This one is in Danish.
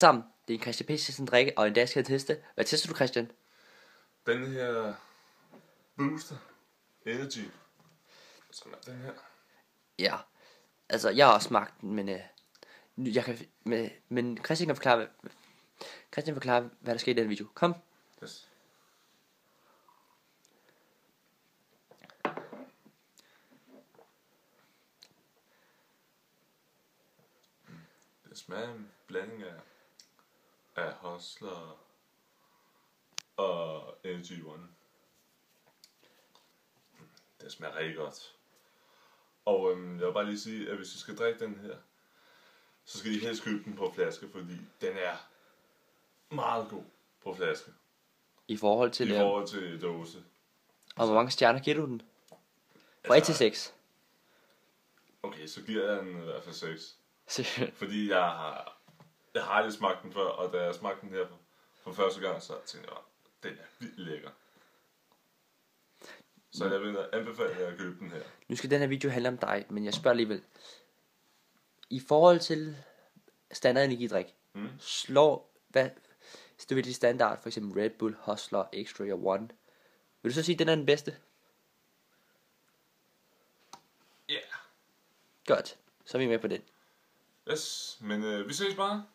sammen. Det er en Christian Petersen drikke, og en dag skal jeg teste. Hvad tester du, Christian? Den her Booster Energy, som er den her. Ja, altså jeg har også smagt den, men, øh, jeg kan, men, men Christian kan forklare, Christian forklare, hvad der skete i den video. Kom. Yes. Det smager en blanding af, af Hustler og Energy One. Det smager rigtig godt. Og øhm, jeg vil bare lige sige, at hvis I skal drikke den her, så skal I helst købe den på flaske, fordi den er meget god på flaske. I forhold til, I øh, forhold til dåse. og hvor mange stjerner giver du den? Fra 1 til 6. Okay, så giver jeg den i hvert fald 6. Fordi jeg har, jeg har aldrig smagt den før, og da jeg smagte den her for, første gang, så tænkte jeg, den er vildt lækker. Så jeg vil anbefale jer at købe den her. nu skal den her video handle om dig, men jeg spørger alligevel. I forhold til standard energidrik, Mm. slår, hvad, hvis du vil standard, for eksempel Red Bull, Hustler, Extra og One, vil du så sige, at den er den bedste? Ja. Yeah. Godt, så er vi med på den. Yes, men øh, vi ses bare.